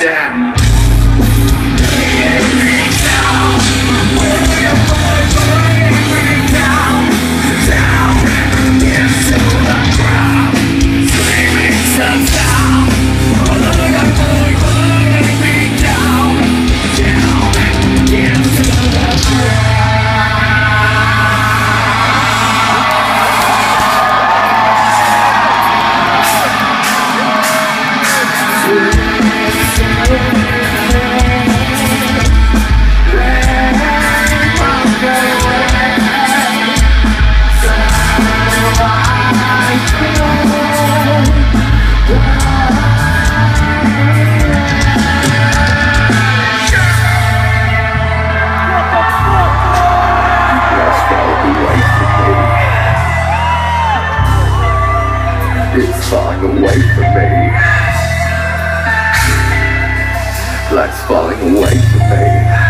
me, Let's falling away from me.